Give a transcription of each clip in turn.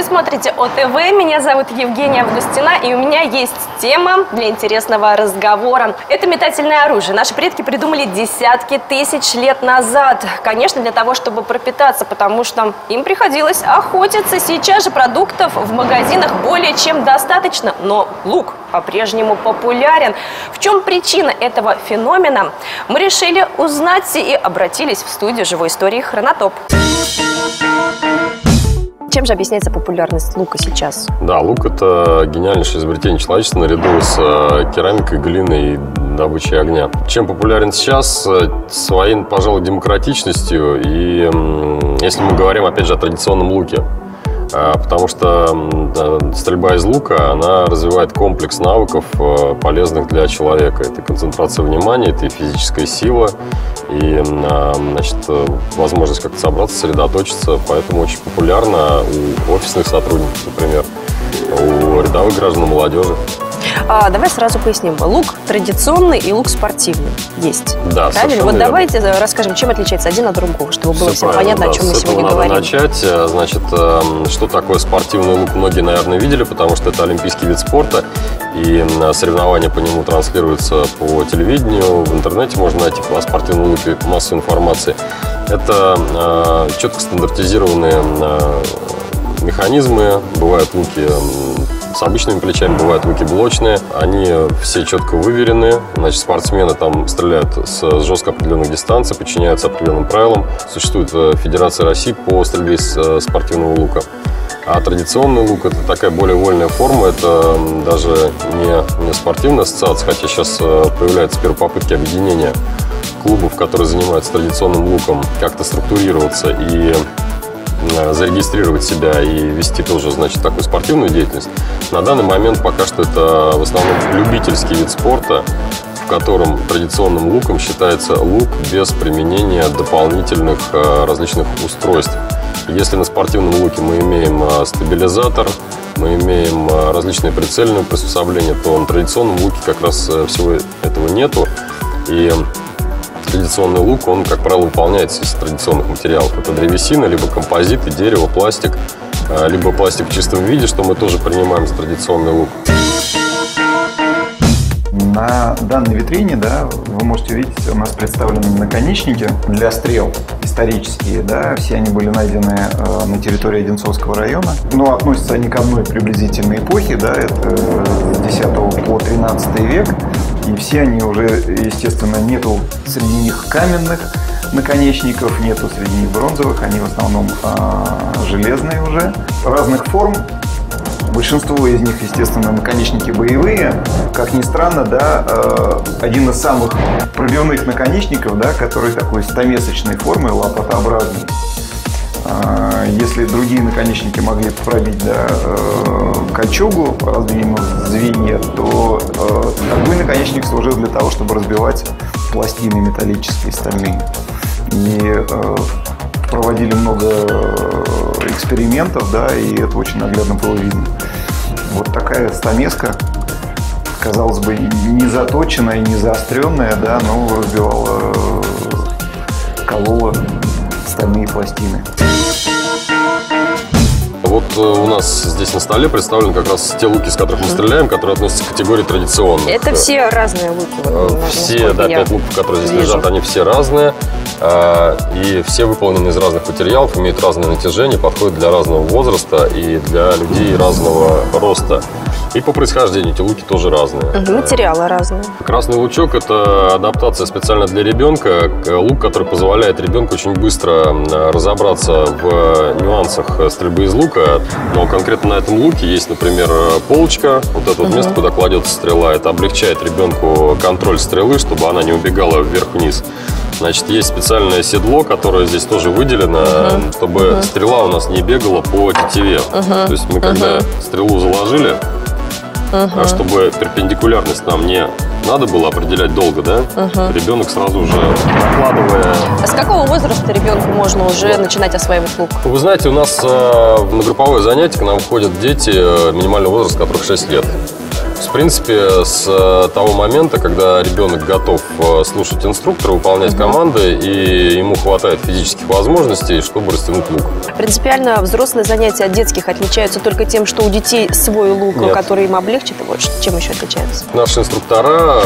Вы смотрите ОТВ, меня зовут Евгения Августина, и у меня есть тема для интересного разговора. Это метательное оружие. Наши предки придумали десятки тысяч лет назад. Конечно, для того, чтобы пропитаться, потому что им приходилось охотиться. Сейчас же продуктов в магазинах более чем достаточно, но лук по-прежнему популярен. В чем причина этого феномена? Мы решили узнать и обратились в студию живой истории «Хронотоп». Чем же объясняется популярность лука сейчас? Да, лук – это гениальнейшее изобретение человечества наряду с э, керамикой, глиной и добычей огня. Чем популярен сейчас? Э, своей, пожалуй, демократичностью и, если мы говорим, опять же, о традиционном луке. А, потому что стрельба из лука, она развивает комплекс навыков, э, полезных для человека. Это концентрация внимания, это и физическая сила, и а, значит, э, возможность как-то собраться, сосредоточиться. Поэтому очень популярно у офисных сотрудников, например, у рядовых граждан, молодежи. А, давай сразу поясним. Лук традиционный и лук спортивный есть. Да, Правильно? Вот верно. давайте расскажем, чем отличается один от другого, чтобы было Все всем понятно, да. о чем мы сегодня надо говорим. начать. Э, значит, эм, что такое спортивный лук, многие, наверное, видели, потому что это олимпийский вид спорта, и соревнования по нему транслируются по телевидению, в интернете можно найти о спортивном луке массу информации. Это э, четко стандартизированные э, механизмы, бывают луки с обычными плечами, бывают луки блочные. Они все четко выверены. Значит, спортсмены там стреляют с жестко определенных дистанций, подчиняются определенным правилам. Существует э, Федерация России по стрельбе с э, спортивного лука. А традиционный лук – это такая более вольная форма, это даже не, не спортивная ассоциация, хотя сейчас э, появляются первые попытки объединения клубов, которые занимаются традиционным луком, как-то структурироваться и зарегистрировать себя и вести тоже, значит, такую спортивную деятельность. На данный момент пока что это в основном любительский вид спорта, в котором традиционным луком считается лук без применения дополнительных э, различных устройств. Если на спортивном луке мы имеем э, стабилизатор, мы имеем различные прицельные приспособления, то на традиционном луке как раз всего этого нету. И традиционный лук, он, как правило, выполняется из традиционных материалов. Это древесина, либо композиты, дерево, пластик, э, либо пластик в чистом виде, что мы тоже принимаем за традиционный лук. На данной витрине да, вы можете видеть, у нас представлены наконечники для стрел исторические. Да, все они были найдены э, на территории Одинцовского района. Но относятся они к одной приблизительной эпохе. Да, это с 10 по 13 век. И все они уже, естественно, нету среди них каменных наконечников, нету среди них бронзовых, они в основном э, железные уже, разных форм. Большинство из них, естественно, наконечники боевые. Как ни странно, да, э, один из самых пробивных наконечников, да, который такой стамесочной формы, лопатообразный. Э, если другие наконечники могли пробить да, э, кольчугу разными звенья, то э, такой наконечник служил для того, чтобы разбивать пластины металлические, стальные. И проводили много экспериментов, да, и это очень наглядно было видно. Вот такая стамеска, казалось бы, не заточенная, не заостренная, да, но разбивала, колола стальные пластины. Вот э, у нас здесь на столе представлены как раз те луки, с которых мы стреляем, которые относятся к категории традиционных. Это все разные луки? Вот, э, все, да, пять луков, которые здесь вижу. лежат, они все разные. А, и все выполнены из разных материалов, имеют разное натяжение, подходят для разного возраста и для людей разного роста. И по происхождению эти луки тоже разные. Угу, материалы разные. Красный лучок – это адаптация специально для ребенка. Лук, который позволяет ребенку очень быстро разобраться в нюансах стрельбы из лука. Но конкретно на этом луке есть, например, полочка, вот это вот место, куда кладется стрела. Это облегчает ребенку контроль стрелы, чтобы она не убегала вверх-вниз. Значит, есть специальное седло, которое здесь тоже выделено, uh-huh. чтобы uh-huh. стрела у нас не бегала по тетиве. Uh-huh. То есть мы когда uh-huh. стрелу заложили, uh-huh. чтобы перпендикулярность нам не надо было определять долго, да? Uh-huh. Ребенок сразу уже накладывая... А с какого возраста ребенку можно уже начинать осваивать лук? Вы знаете, у нас э, на групповое занятие к нам входят дети, э, минимальный возраст которых 6 лет. В принципе, с э, того момента, когда ребенок готов э, слушать инструктора, выполнять команды, и ему хватает физических возможностей, чтобы растянуть лук. Принципиально взрослые занятия от детских отличаются только тем, что у детей свой лук, Нет. который им облегчит его. Чем еще отличаются? Наши инструктора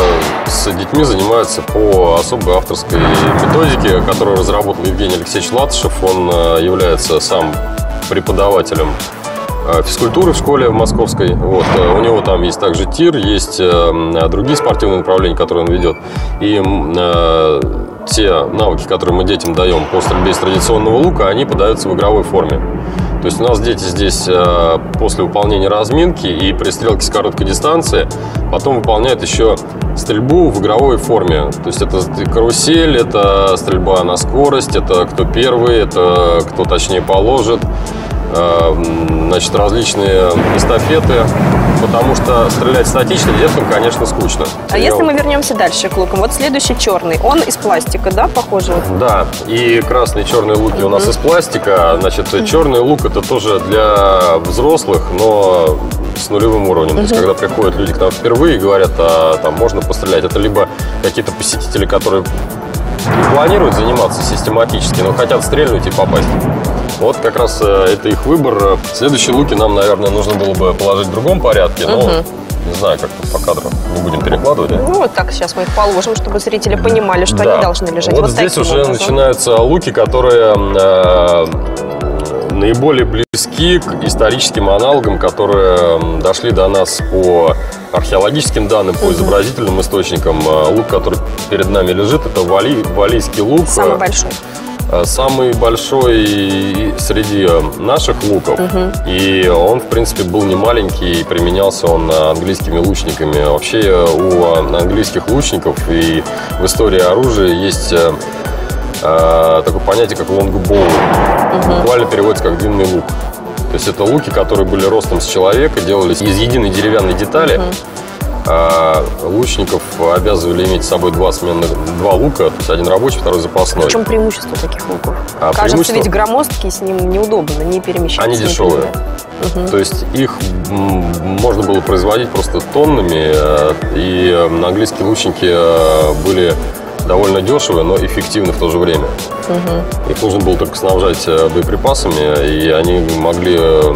с детьми занимаются по особой авторской методике, которую разработал Евгений Алексеевич Латышев. Он э, является сам преподавателем э, физкультуры в школе московской. Вот. э, У него там есть также тир, есть э, другие спортивные направления, которые он ведет. И э, те навыки, которые мы детям даем по стрельбе из традиционного лука, они подаются в игровой форме. То есть у нас дети здесь э, после выполнения разминки и пристрелки с короткой дистанции потом выполняют еще стрельбу в игровой форме. То есть это карусель, это стрельба на скорость, это кто первый, это кто точнее положит. Э, м, Значит, различные эстафеты, потому что стрелять статично деткам, конечно, скучно. А если мы вернемся дальше к лукам? Вот следующий черный. Он из пластика, да, похоже? Да, и красные черные луки у нас из пластика. Значит, черный лук это тоже для взрослых, но с нулевым уровнем. То есть, когда приходят люди к нам впервые и говорят, а там можно пострелять, это либо какие-то посетители, которые не планируют заниматься систематически, но хотят стрельнуть и попасть. Вот как раз э, это их выбор. Следующие луки нам, наверное, нужно было бы положить в другом порядке, но не знаю, как по кадру. Не будем перекладывать. да? Ну, вот так сейчас мы их положим, чтобы зрители понимали, что Да. они должны лежать. Вот, Вот, здесь уже образом. начинаются луки, которые э, наиболее близки к историческим аналогам, которые дошли до нас по археологическим данным, по изобразительным источникам. Э, Лук, который перед нами лежит, это вали, валийский лук. Самый большой. э, Самый большой среди наших луков. И он, в принципе, был не маленький, и применялся он английскими лучниками. Вообще э, у английских лучников и в истории оружия есть э, такое понятие, как лонгбоу. Буквально переводится как длинный лук. То есть это луки, которые были ростом с человека, делались из единой деревянной детали. А лучников обязывали иметь с собой два сменных, два лука, то есть один рабочий, второй запасной. В чем преимущество таких луков? А Кажется, преимущество- ведь громоздкий, с ним неудобно, не перемещаться. Они дешевые. передвигать. То есть их можно было производить просто тоннами, э, и э, английские лучники были довольно дешевые, но эффективны в то же время. Их нужно было только снабжать э, боеприпасами, и они могли, э,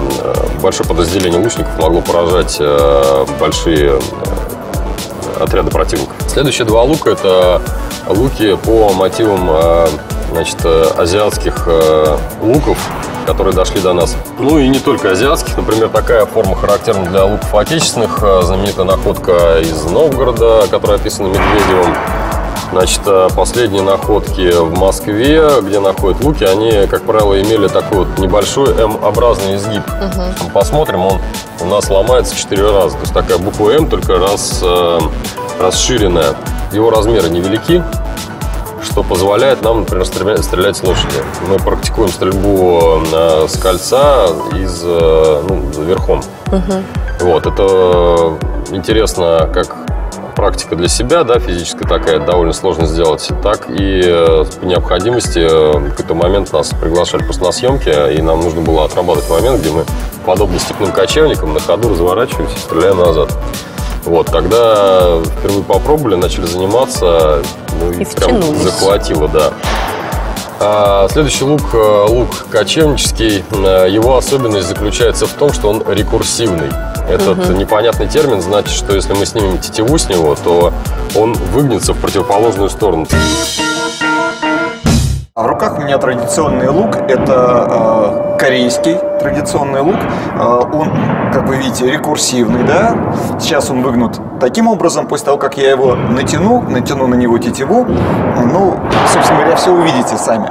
большое подразделение лучников могло поражать э, большие отряды противников. Следующие два лука – это луки по мотивам значит, азиатских луков, которые дошли до нас. Ну и не только азиатских. Например, такая форма характерна для луков отечественных. Знаменитая находка из Новгорода, которая описана Медведевым. Значит, э, последние находки в Москве, где находят луки, они, как правило, имели такой вот небольшой М-образный изгиб. Мы Посмотрим, он у нас ломается в 4 раза. То есть такая буква М, только раз, э, расширенная. Его размеры невелики, что позволяет нам, например, стрелять, стрелять с лошади. Мы практикуем стрельбу э, с кольца из, э, ну, верхом. Вот, это интересно как практика для себя, да, физическая такая, довольно сложно сделать. Так и э, по необходимости э, в какой-то момент нас приглашали просто на съемки, и нам нужно было отрабатывать момент, где мы, подобно степным кочевникам, на ходу разворачиваемся и стреляем назад. Вот, тогда впервые попробовали, начали заниматься, ну, И прям втянулись. захватило, да. А, Следующий лук, э, лук кочевнический, его особенность заключается в том, что он рекурсивный. Этот непонятный термин значит, что если мы снимем тетиву с него, то он выгнется в противоположную сторону. А в руках у меня традиционный лук. Это э, корейский традиционный лук. Э, он, как вы видите, рекурсивный, да? Сейчас он выгнут таким образом. После того, как я его натяну, натяну на него тетиву, ну, собственно говоря, все увидите сами.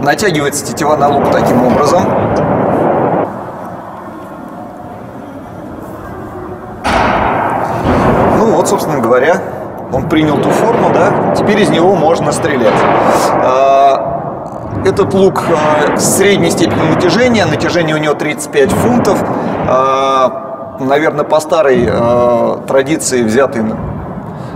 Натягивается тетива на лук таким образом. Ну вот, собственно говоря, он принял ту форму, да, теперь из него можно стрелять. А, Этот лук а, средней степенью натяжения, натяжение у него 35 фунтов, наверное, по старой а, традиции, взятой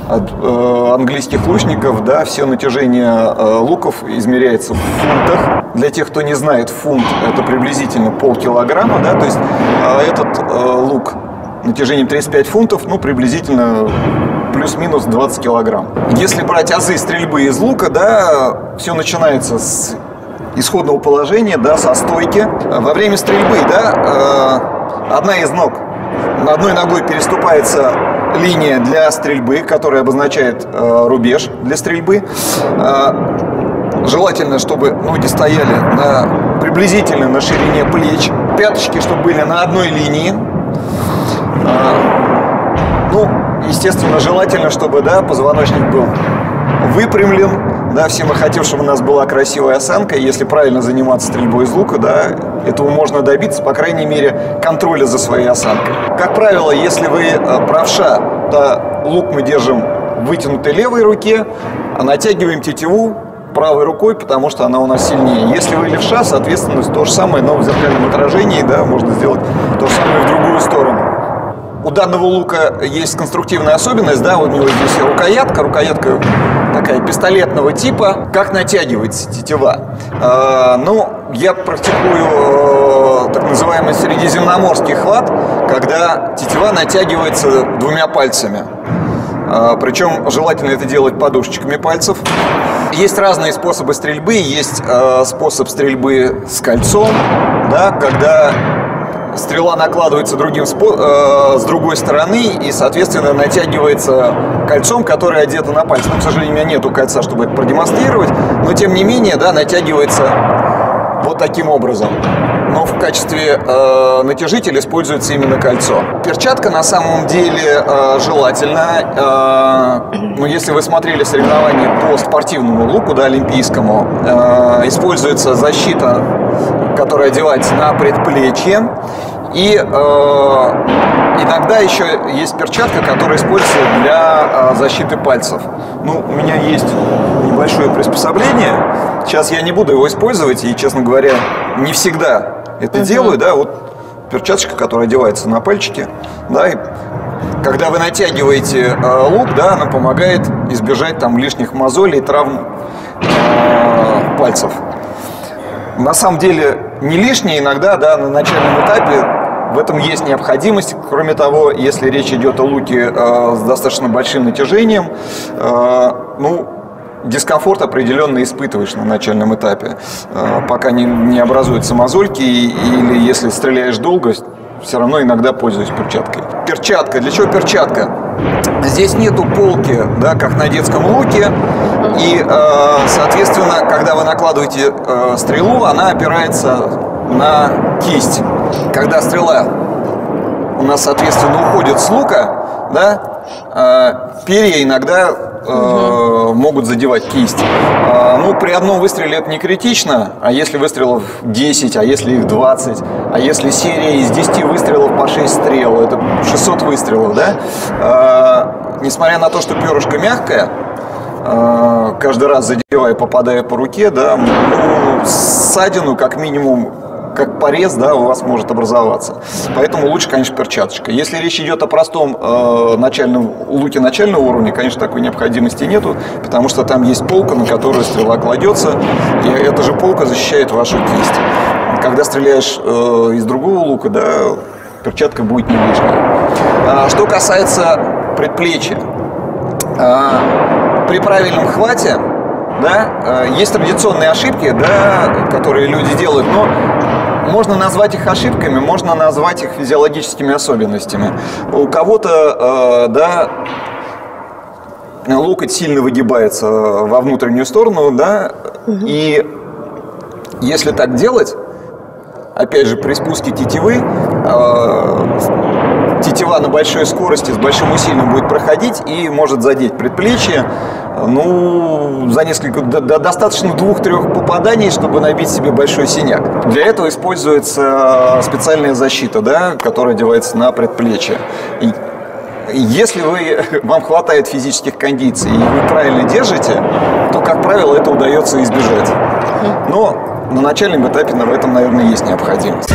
от английских лучников, да, все натяжение луков измеряется в фунтах. Для тех, кто не знает, фунт это приблизительно полкилограмма, да, то есть этот лук натяжением 35 фунтов, ну, приблизительно плюс-минус 20 килограмм. Если брать азы стрельбы из лука, да, все начинается с исходного положения, да, со стойки. Во время стрельбы, да, э, одна из ног, одной ногой переступается линия для стрельбы, которая обозначает э, рубеж для стрельбы. Э, желательно, чтобы ноги стояли на, приблизительно на ширине плеч, пяточки, чтобы были на одной линии. Ну, естественно, желательно, чтобы да, позвоночник был выпрямлен, да, все мы хотим, чтобы у нас была красивая осанка. Если правильно заниматься стрельбой из лука, да, этого можно добиться, по крайней мере, контроля за своей осанкой. Как правило, если вы э, правша, то лук мы держим в вытянутой левой руке, а натягиваем тетиву правой рукой, потому что она у нас сильнее. Если вы левша, соответственно, то же самое, но в зеркальном отражении, да, можно сделать то же самое в другую сторону. У данного лука есть конструктивная особенность, да, у него здесь рукоятка, рукоятка такая пистолетного типа. Как натягивается тетива? Э, ну, я практикую э, так называемый средиземноморский хват, когда тетива натягивается двумя пальцами. Э, причем желательно это делать подушечками пальцев. Есть разные способы стрельбы. Есть э, способ стрельбы с кольцом, да, когда стрела накладывается другим спо- э, с другой стороны и, соответственно, натягивается кольцом, которое одето на палец. Но, к сожалению, у меня нету кольца, чтобы это продемонстрировать, но, тем не менее, да, натягивается вот таким образом. Но в качестве э, натяжителя используется именно кольцо. Перчатка на самом деле э, желательно. Э, ну, если вы смотрели соревнования по спортивному луку, да, олимпийскому, э, используется защита, которая одевается на предплечье. И э, иногда еще есть перчатка, которая используется для э, защиты пальцев. Ну, у меня есть небольшое приспособление. Сейчас я не буду его использовать, и, честно говоря, не всегда это угу. делаю, да, вот перчаточка, которая одевается на пальчики, да, и когда вы натягиваете э, лук, да, она помогает избежать там лишних мозолей, травм э, пальцев. На самом деле не лишнее иногда, да, на начальном этапе в этом есть необходимость. Кроме того, если речь идет о луке э, с достаточно большим натяжением, э, ну, дискомфорт определенно испытываешь на начальном этапе, э, пока не, не образуются мозольки, или если стреляешь долго, все равно иногда пользуюсь перчаткой. Перчатка. Для чего перчатка? Здесь нету полки, да, как на детском луке. И, э, соответственно, когда вы накладываете э, стрелу, она опирается на кисть. Когда стрела у нас, соответственно, уходит с лука, да, э, перья иногда э, могут задевать кисть. Э, ну, при одном выстреле это не критично, а если выстрелов 10, а если их 20, а если серия из 10 выстрелов по 6 стрел, это 600 выстрелов, да? Э, несмотря на то, что перышко мягкое, э, каждый раз задевая, попадая по руке, да, ну, ссадину как минимум как порез, да, у вас может образоваться. Поэтому лучше, конечно, перчаточка. Если речь идет о простом э, начальном луке начального уровня, конечно, такой необходимости нету, потому что там есть полка, на которую стрела кладется, и эта же полка защищает вашу кисть. Когда стреляешь э, из другого лука, да, перчатка будет не лишняя. А, что касается предплечья, а, при правильном хвате да, э, есть традиционные ошибки, да, которые люди делают, но можно назвать их ошибками, можно назвать их физиологическими особенностями. У кого-то, э, да, локоть сильно выгибается во внутреннюю сторону, да, угу. и если так делать, опять же, при спуске тетивы, э, тетива на большой скорости с большим усилием будет проходить и может задеть предплечье, ну, за несколько, до, достаточно двух-трех попаданий, чтобы набить себе большой синяк. Для этого используется специальная защита, да, которая одевается на предплечье. И если вы, вам хватает физических кондиций и вы правильно держите, то, как правило, это удается избежать. Но на начальном этапе в этом, наверное, есть необходимость.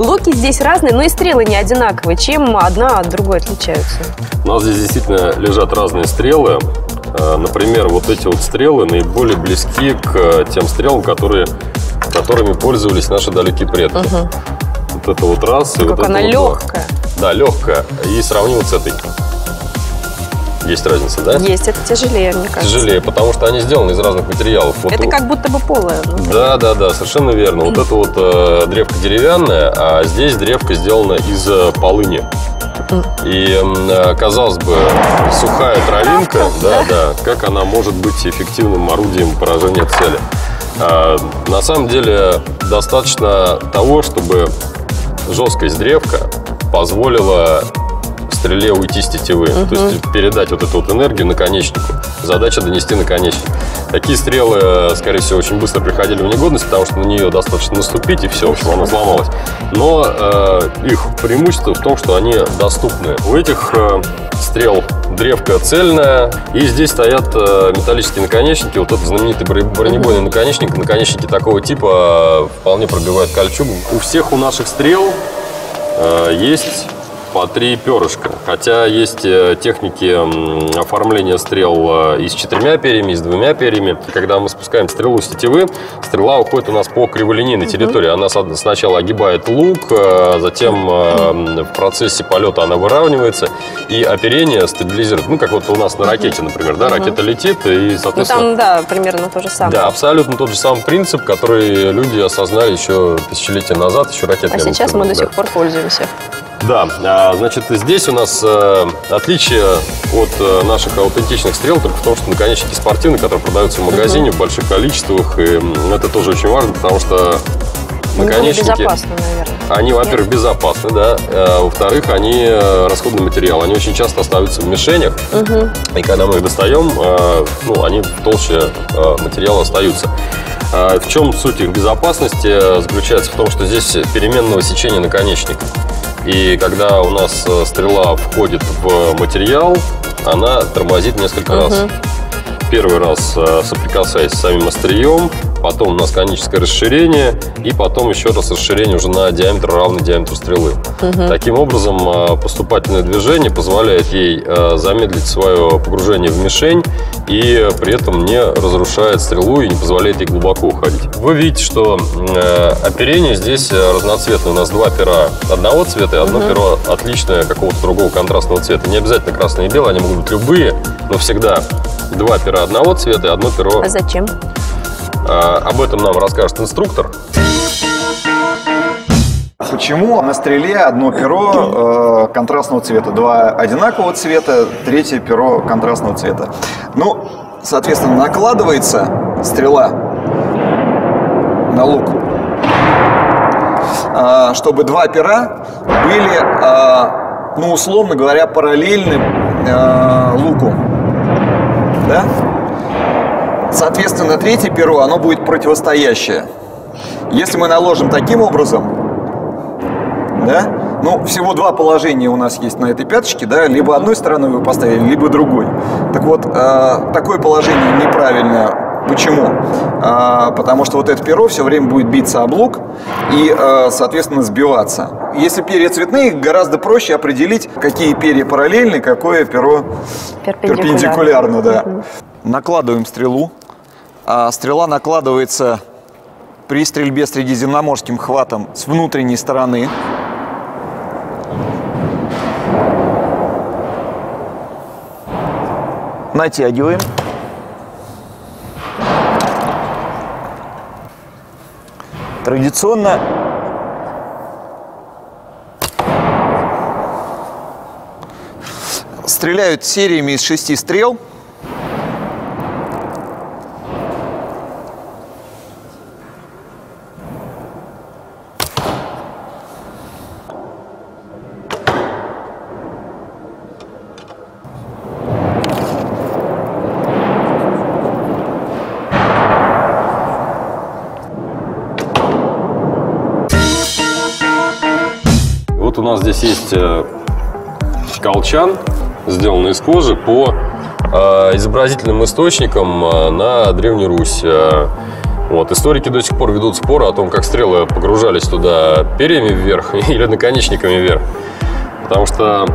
Луки здесь разные, но и стрелы не одинаковые. Чем одна от другой отличаются? У нас здесь действительно лежат разные стрелы. Э, например, вот эти вот стрелы наиболее близки к тем стрелам, которые, которыми пользовались наши далекие предки. Угу. вот эта вот раса. Как вот она это вот, легкая. Да, легкая. И сравним вот с этой. Есть разница, да? Есть, это тяжелее, мне кажется. Тяжелее, потому что они сделаны из разных материалов. Вот Это у- как будто бы полое. ну. Да, да, да, совершенно верно. Вот это вот э, древко деревянное, а здесь древко сделано из э, полыни. И, э, казалось бы, сухая травинка, да, да, как она может быть эффективным орудием поражения цели. А, на самом деле достаточно того, чтобы жесткость древка позволила стреле уйти с тетивы, то есть передать вот эту вот энергию наконечнику. Задача донести наконечник. Такие стрелы, э, скорее всего, очень быстро приходили в негодность, потому что на нее достаточно наступить, и все, в общем, она сломалась. Но э, их преимущество в том, что они доступны. У этих э, стрел древко цельная, и здесь стоят э, металлические наконечники. Вот этот знаменитый бро- бронебойный наконечник, наконечники такого типа э, вполне пробивают кольчугу. У всех у наших стрел э, есть по три перышка. Хотя есть э, техники оформления стрел э, и с четырьмя перьями, и с двумя перьями. Когда мы спускаем стрелу с тетивы, стрела уходит у нас по криволинейной территории. Она сначала огибает лук, э, затем в процессе полета она выравнивается, и оперение стабилизирует. Ну, как вот у нас на ракете, например, да, ракета летит, и, Ну, соответственно... там, да, примерно то же самое. Да, абсолютно тот же самый принцип, который люди осознали еще тысячелетия назад, еще ракет А сейчас мы до сих пор пользуемся. Да, а, значит, здесь у нас э, отличие от э, наших аутентичных стрел только в том, что наконечники спортивные, которые продаются в магазине в больших количествах, и это тоже очень важно, потому что Ну, наконечники... наверное. Они, во-первых, безопасны, да. А, во-вторых, они э, расходный материал. Они очень часто остаются в мишенях. И когда мы их достаем, ну, они толще материала остаются. А В чем суть их безопасности заключается в том, что здесь переменного сечения наконечник. И когда у нас э, стрела входит в материал, она тормозит несколько раз. Первый раз э, соприкасаясь с самим острием, потом у нас коническое расширение, и потом еще раз расширение уже на диаметр, равный диаметру стрелы. Таким образом, э, поступательное движение позволяет ей э, замедлить свое погружение в мишень и при этом не разрушает стрелу и не позволяет ей глубоко уходить. Вы видите, что оперение здесь разноцветное. У нас два пера одного цвета и одно перо отличное какого-то другого контрастного цвета. Не обязательно красное и белое, они могут быть любые, но всегда два пера одного цвета и одно перо А зачем? а, об этом нам расскажет инструктор. Почему на стреле одно перо э, контрастного цвета, два одинакового цвета, третье перо контрастного цвета? Ну, соответственно, накладывается стрела на лук, а, чтобы два пера были, а, ну, условно говоря, параллельны а, луку. Да? Соответственно, третье перо, оно будет противостоящее. Если мы наложим таким образом, да, ну, всего два положения у нас есть на этой пяточке, да, либо одной стороной вы поставили, либо другой. Так вот, э, такое положение неправильно. Почему? А, потому что вот это перо все время будет биться об лук и, э, соответственно, сбиваться. Если перья цветные, гораздо проще определить, какие перья параллельны, какое перо Перпендикулярно. перпендикулярно, да. Накладываем стрелу. А стрела накладывается при стрельбе средиземноморским хватом с внутренней стороны. Натягиваем. Традиционно стреляют сериями из шести стрел. Нас здесь есть э, колчан, сделанный из кожи по э, изобразительным источникам э, на Древнюю Русь. Вот, историки до сих пор ведут споры о том, как стрелы погружались туда перьями вверх или наконечниками вверх. Потому что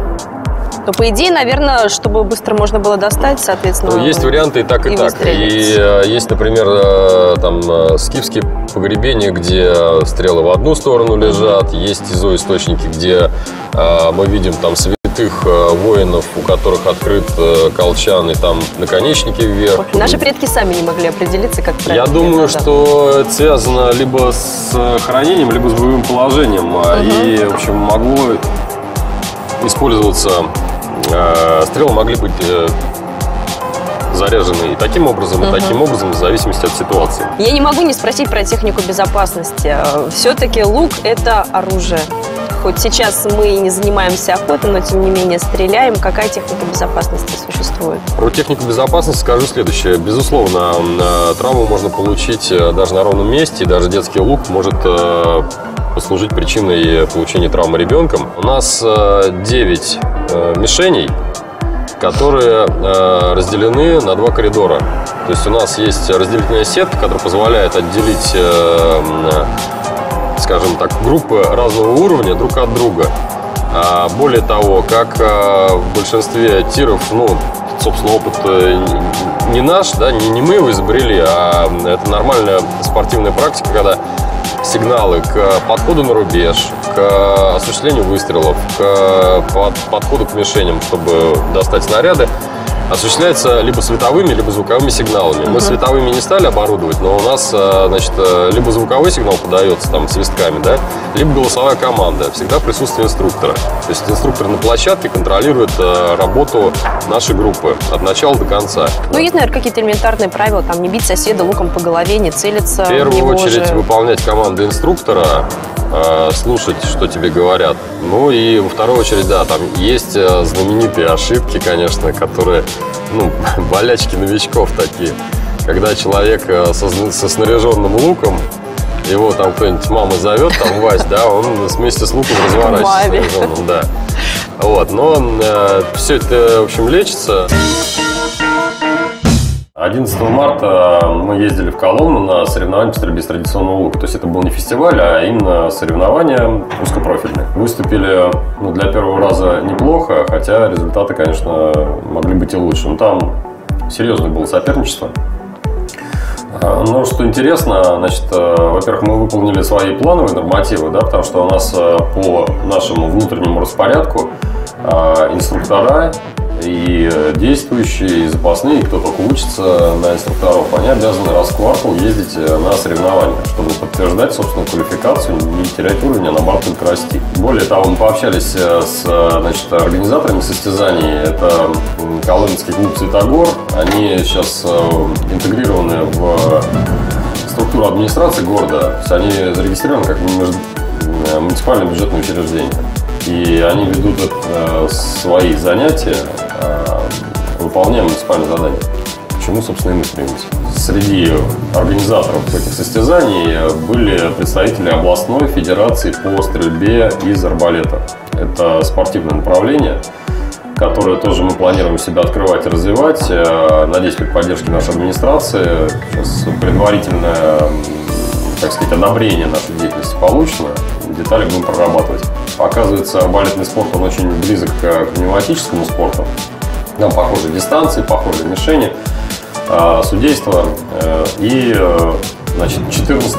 Ну, по идее, наверное, чтобы быстро можно было достать, соответственно... Ну, есть варианты и так, и, и так. И есть, например, там скифские погребения, где стрелы в одну сторону лежат, есть изоисточники, где э, мы видим там святых э, воинов, у которых открыт э, колчан и там наконечники вверх. Наши предки сами не могли определиться, как правильно. Я думаю, что это связано либо с хранением, либо с боевым положением. Угу. И, в общем, могло использоваться э, стрелы могли быть э, заряжены и таким образом, угу. и таким образом, в зависимости от ситуации. Я не могу не спросить про технику безопасности. Все-таки лук – это оружие. Хоть сейчас мы и не занимаемся охотой, но тем не менее стреляем. Какая техника безопасности существует? Про технику безопасности скажу следующее. Безусловно, травму можно получить э, даже на ровном месте, и даже детский лук может э, послужить причиной получения травмы ребенком. У нас 9 э, мишеней которые э, разделены на два коридора. То есть у нас есть разделительная сетка, которая позволяет отделить, э, скажем так, группы разного уровня друг от друга. А более того, как э, в большинстве тиров, ну, собственно, опыт не наш, да, не, не мы его изобрели, а это нормальная спортивная практика, когда сигналы к подходу на рубеж, к осуществлению выстрелов, к подходу к мишеням, чтобы достать снаряды, осуществляется либо световыми, либо звуковыми сигналами. Мы световыми не стали оборудовать, но у нас, э, значит, э, либо звуковой сигнал подается там свистками, да, либо голосовая команда. Всегда присутствие инструктора. То есть инструктор на площадке контролирует э, работу нашей группы от начала до конца. Ну, есть, наверное, какие-то элементарные правила, там, не бить соседа луком по голове, не целиться в первую очередь же. выполнять команды инструктора, слушать, что тебе говорят. Ну и во вторую очередь, да, там есть знаменитые ошибки, конечно, которые ну, болячки новичков такие. Когда человек э, со, со снаряженным луком, его там кто-нибудь мама зовет, там Вась, да, он вместе с луком разворачивается. Да. Вот, но э, все это, в общем, лечится. 11 марта мы ездили в Коломну на соревнования по стрельбе с традиционного лука. То есть это был не фестиваль, а именно соревнования узкопрофильные. Выступили ну, для первого раза неплохо, хотя результаты, конечно, могли быть и лучше. Но там серьезное было соперничество. Но что интересно, значит, э, во-первых, мы выполнили свои плановые нормативы, да, потому что у нас э, по нашему внутреннему распорядку э, инструктора и э, действующие, и запасные, кто только учится на инструкторов, они обязаны раз в квартал ездить э, на соревнования, чтобы подтверждать собственную квалификацию, не терять уровень, а наоборот только расти. Более того, мы пообщались э, с значит, организаторами состязаний, это Коломенский клуб «Цветогор», они сейчас интегрированы в структуру администрации города, они зарегистрированы как муниципальное бюджетное учреждение. И они ведут свои занятия, э, выполняя муниципальные задания. К чему, собственно, и мы стремимся. Среди организаторов этих состязаний были представители областной федерации по стрельбе из арбалета. Это спортивное направление, которое тоже мы планируем себя открывать и развивать. Э, надеюсь, при поддержке нашей администрации. Сейчас предварительное, так сказать, одобрение нашей деятельности получено. Детали будем прорабатывать. Оказывается, арбалетный спорт, он очень близок к пневматическому спорту. Там похожие дистанции, похожие мишени, а, судейство. Э, и э, Значит, 14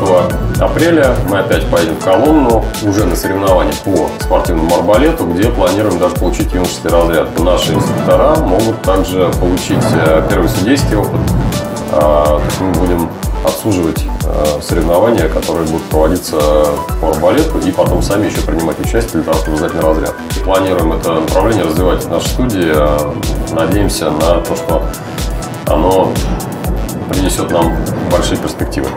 апреля мы опять поедем в Коломну уже на соревнования по спортивному арбалету, где планируем даже получить юношеский разряд. Наши инструктора могут также получить э, первый судейский опыт. А, мы будем обслуживать э, соревнования, которые будут проводиться по арбалету, и потом сами еще принимать участие для того, чтобы сдать на разряд. Планируем это направление развивать в нашей студии. Э, надеемся на то, что оно принесет нам большие перспективы.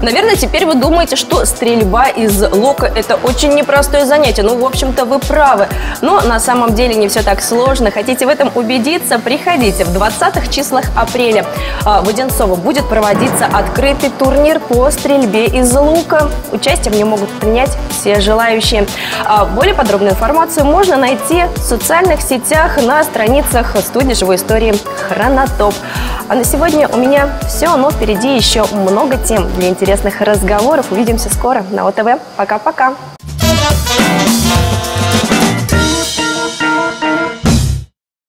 Наверное, теперь вы думаете, что стрельба из лука – это очень непростое занятие. Ну, в общем-то, вы правы. Но на самом деле не все так сложно. Хотите в этом убедиться? Приходите. В 20-х числах апреля а, в Одинцово будет проводиться открытый турнир по стрельбе из лука. Участие в нем могут принять все желающие. А, более подробную информацию можно найти в социальных сетях на страницах студии живой истории «Хронотоп». А на сегодня у меня все, но впереди еще много тем для интересных разговоров. Увидимся скоро на ОТВ. Пока-пока.